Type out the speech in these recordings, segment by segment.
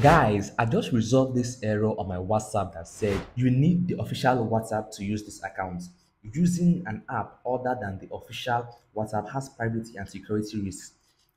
Guys, I just resolved this error on my WhatsApp that said you need the official WhatsApp to use this account. Using an app other than the official WhatsApp has privacy and security risks.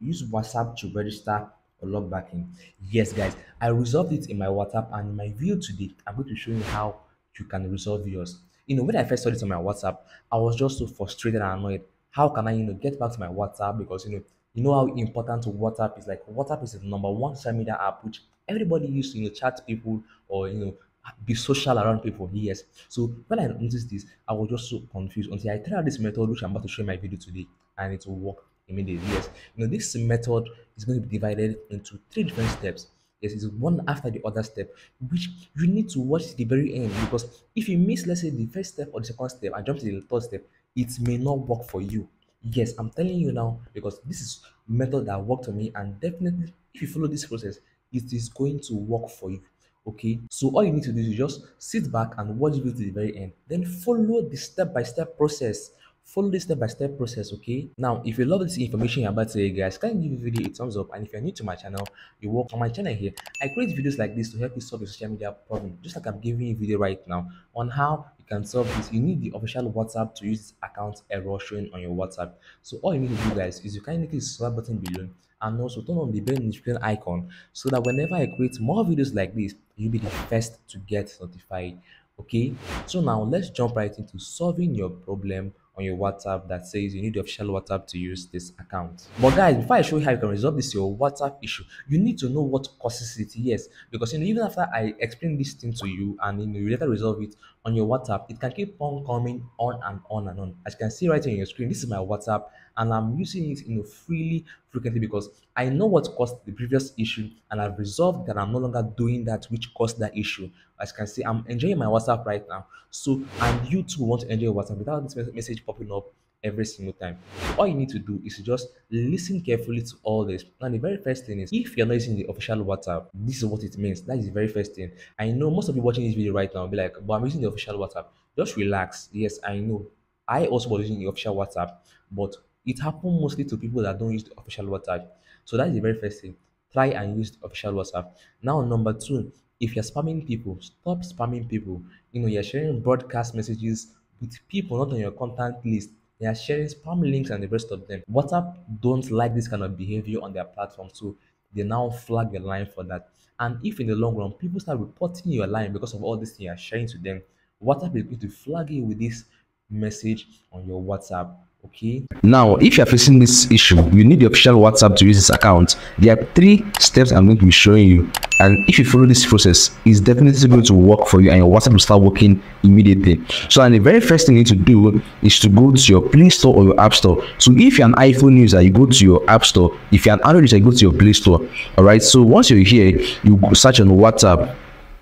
Use WhatsApp to register or log back in. Yes, guys, I resolved it in my WhatsApp and in my video today, I'm going to show you how you can resolve yours. You know, when I first saw this on my WhatsApp, I was just so frustrated and annoyed. How can I, you know, get back to my WhatsApp because you know you know how important WhatsApp is. Like WhatsApp is the number one social media app which everybody used to you know chat people or you know be social around people. Yes. So when I noticed this, I was just so confused until I tried this method which I'm about to show in my video today, and it will work immediately. Yes. You know this method is going to be divided into three different steps. Yes, it's one after the other step, which you need to watch the very end because if you miss, let's say, the first step or the second step and jump to the third step, it may not work for you. Yes, I'm telling you now because this is method that worked for me, and definitely if you follow this process, it is going to work for you. Okay, so all you need to do is just sit back and watch it to the very end, then follow the step-by-step process. Follow this step-by-step process, okay? Now, if you love this information I'm about to say, guys, can give the video a thumbs up? And if you're new to my channel, you work on my channel here. I create videos like this to help you solve your social media problem, just like I'm giving you a video right now on how you can solve this. You need the official WhatsApp to use this account error showing on your WhatsApp. So all you need to do, guys, is you can click the subscribe button below and also turn on the bell notification icon so that whenever I create more videos like this, you'll be the first to get notified. Okay, so now let's jump right into solving your problem on your WhatsApp that says you need the official WhatsApp to use this account. But guys, before I show you how you can resolve this your WhatsApp issue, you need to know what causes it. Yes, because you know even after I explain this thing to you and you, later resolve it on your WhatsApp, it can keep on coming on and on and on. As you can see right here on your screen, this is my WhatsApp and I'm using it you know freely frequently because I know what caused the previous issue and I've resolved that I'm no longer doing that which caused that issue. As you can see, I'm enjoying my WhatsApp right now. So and you too want to enjoy WhatsApp without this message popping up every single time. All you need to do is to just listen carefully to all this. And the very first thing is if you're not using the official WhatsApp, this is what it means. That is the very first thing. I know most of you watching this video right now will be like, but I'm using the official WhatsApp. Just relax. Yes, I know. I also was using the official WhatsApp, but it happened mostly to people that don't use the official WhatsApp. So that is the very first thing. Try and use the official WhatsApp. Now, number two, if you're spamming people, stop spamming people. You know, you're sharing broadcast messages with people not on your contact list. They are sharing spam links and the rest of them. WhatsApp don't like this kind of behavior on their platform, so they now flag the line for that. And if in the long run people start reporting your line because of all this thing you're sharing to them, WhatsApp is going to flag you with this message on your WhatsApp okay now if you're facing this issue you need the official whatsapp to use this account there are three steps i'm going to be showing you and if you follow this process it's definitely going to work for you and your whatsapp will start working immediately. So and the very first thing you need to do is to go to your play store or your app store. So if you're an iphone user you go to your app store. If you're an android user you go to your play store. All right so once you're here you search on whatsapp.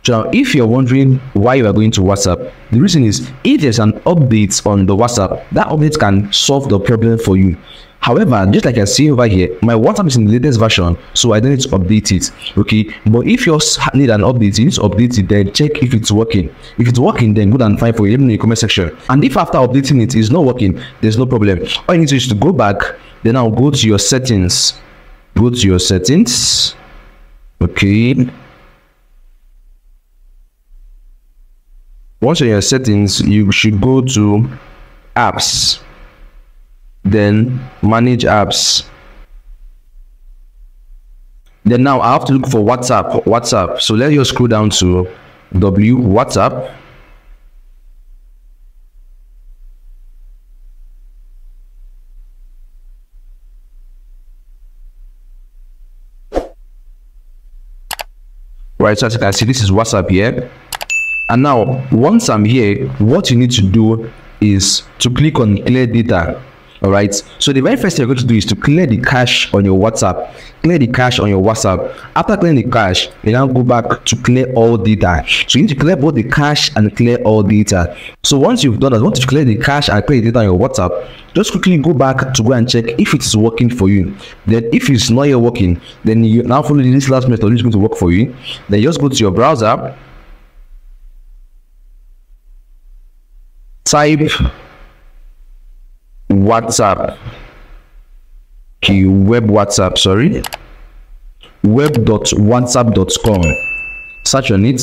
So now, if you're wondering why you are going to WhatsApp, the reason is if there's an update on the WhatsApp, that update can solve the problem for you. However, just like I see over here, my WhatsApp is in the latest version, so I don't need to update it. Okay, but if you need an update, you need to update it, then check if it's working. If it's working, then good and fine for you. In the comment section. And if after updating it is not working, there's no problem. All you need to do is to go back, then I'll go to your settings. Go to your settings. Okay once in your settings you should go to apps then manage apps. Then now i have to look for whatsapp whatsapp. So let you scroll down to w whatsapp. Right so as you can see this is whatsapp here. And now once i'm here what you need to do is to click on clear data all right? So the very first thing you're going to do is to clear the cache on your whatsapp. Clear the cache on your whatsapp. After clearing the cache you now go back to clear all data. So you need to clear both the cache and clear all data. So once you've done that once you clear the cache and clear the data on your whatsapp just quickly go back to go and check if it is working for you. Then if it's not yet working then you now follow this last method which is going to work for you. Then just go to your browser type WhatsApp, okay, web WhatsApp, sorry. web.whatsapp.com. Search on it.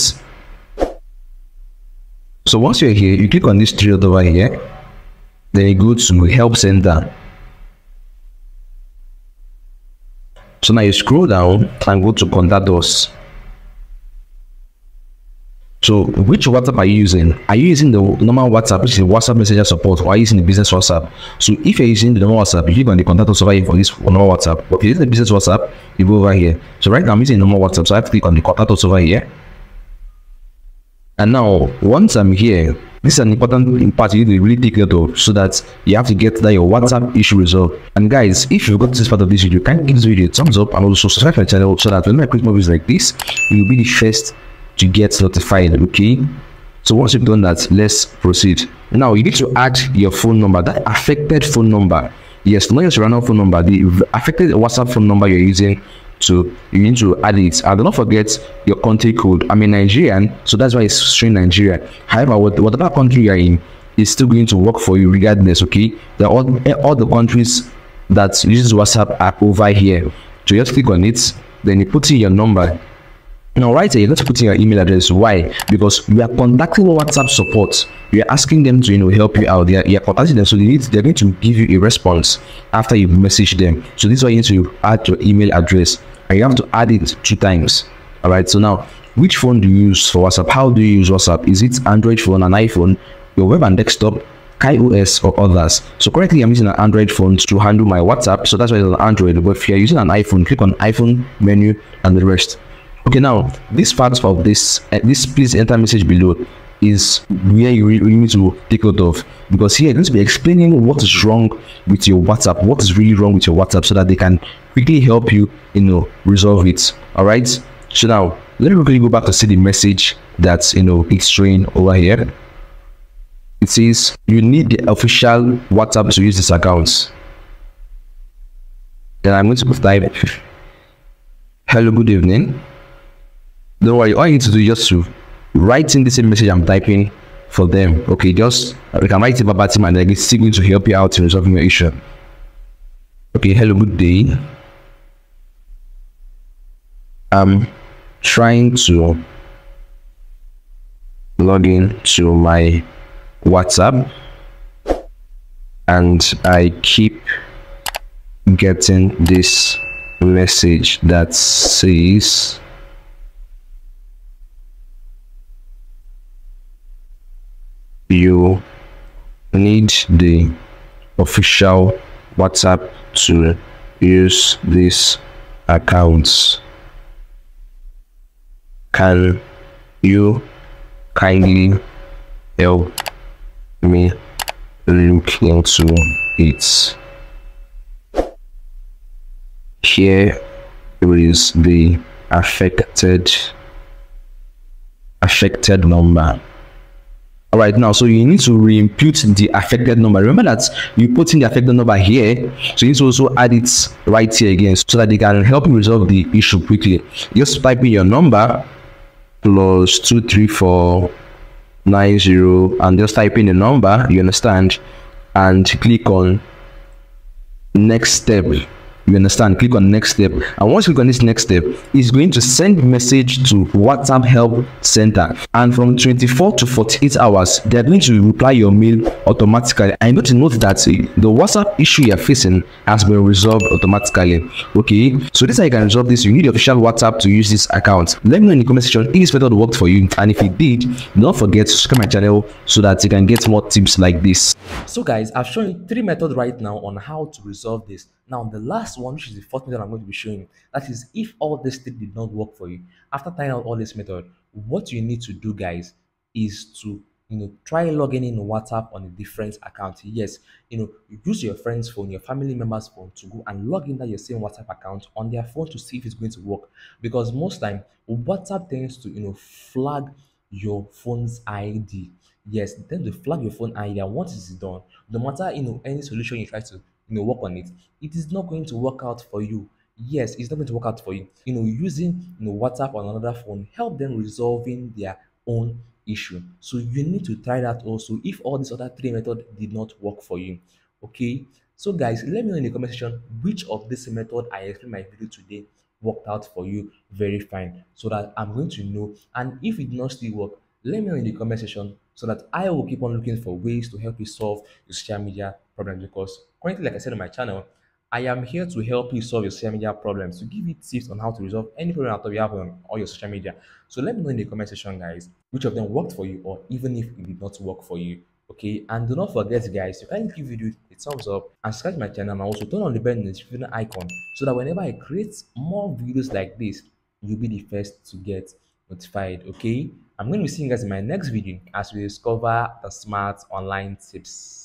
So once you're here, you click on this three over here. Then you go to Help Center. So now you scroll down and go to Contact Us. So which WhatsApp are you using? Are you using the normal WhatsApp, which is WhatsApp Messenger support, or are you using the business WhatsApp? So if you're using the normal WhatsApp, you click on the contact us over here for this normal WhatsApp. But if you're using the business WhatsApp, you go over here. So right now I'm using normal WhatsApp, so I have to click on the contact us over here. And now once I'm here, this is an important part you need to really take note of so that you have to get that your WhatsApp issue resolved. And guys, if you've got this part of this video, can give this video a thumbs up and also subscribe to my channel so that when I create more videos like this, you will be the first to get notified okay? So once you've done that let's proceed. Now you need to add your phone number that affected phone number. Yes not your random phone number the affected whatsapp phone number you're using to you need to add it. And do not forget your country code. I'm a nigerian so that's why it's showing nigeria. However whatever country you're in is still going to work for you regardless okay? The all, all the countries that uses whatsapp are over here. So just click on it then you put in your number now, right here, to put in your email address. Why? Because we are conducting WhatsApp support. We are asking them to, you know, help you out. They are, you are contacting them, so they need, they're going to give you a response after you message them. So this is why you need to add your email address, and you have to add it two times. All right. So now, which phone do you use for WhatsApp? How do you use WhatsApp? Is it Android phone, an iPhone, your web and desktop, iOS or others. So currently I'm using an Android phone to handle my WhatsApp. So that's why it's an Android. But if you're using an iPhone, click on iPhone menu and the rest okay now this part of this uh, this please enter message below is where you really need to take note of. Because here you're going to be explaining what is wrong with your whatsapp what is really wrong with your whatsapp so that they can quickly help you you know resolve it. All right? So now let me quickly go back to see the message that's you know it's showing over here. It says you need the official whatsapp to use this account. Then i'm going to type hello good evening don't worry all you need to do is just to write in the same message i'm typing for them okay? Just we can write it verbatim and it's still going to help you out in resolving your issue. Okay hello good day. I'm trying to log in to my whatsapp and i keep getting this message that says you need the official WhatsApp to use these accounts. Can you kindly help me link into it? Here is the affected affected number all right now so you need to re-impute the affected number. Remember that you put in the affected number here so you need to also add it right here again so that they can help you resolve the issue quickly. Just type in your number plus two three four nine zero and just type in the number you understand and click on next step you understand? Click on next step. And once you click on this next step it's going to send message to whatsapp help center. And from 24 to 48 hours they're going to reply your mail automatically. And you need to note that eh, the whatsapp issue you're facing has been resolved automatically. Okay? So this is how you can resolve this. You need the official whatsapp to use this account. Let me know in the comment section if this method worked for you. And if it did don't forget to subscribe my channel so that you can get more tips like this. So guys i've shown you three methods right now on how to resolve this now, the last one, which is the fourth method I'm going to be showing, that is if all this thing did not work for you, after trying out all this method, what you need to do, guys, is to you know try logging in WhatsApp on a different account. Yes, you know, use your friend's phone, your family member's phone to go and log in that your same WhatsApp account on their phone to see if it's going to work. Because most time WhatsApp tends to you know flag your phone's ID. Yes, then to flag your phone and once it's done, no matter you know any solution you try to you know work on it it is not going to work out for you. Yes it's not going to work out for you. You know using you know whatsapp on another phone help them resolving their own issue. So you need to try that also if all these other three methods did not work for you. Okay? So guys let me know in the comment section which of this method i explained my video today worked out for you very fine so that I'm going to know. And if it does not still work, let me know in the comment section so that I will keep on looking for ways to help you solve your social media problems. Because currently, like I said on my channel, I am here to help you solve your social media problems, to give you tips on how to resolve any problem that you have on all your social media. So let me know in the comment section, guys, which of them worked for you, or even if it did not work for you. Okay, and do not forget, guys, you can give video a thumbs up and subscribe to my channel, and also turn on the bell notification icon so that whenever I create more videos like this, you'll be the first to get notified. Okay, I'm going to be seeing you guys in my next video as we discover the smart online tips.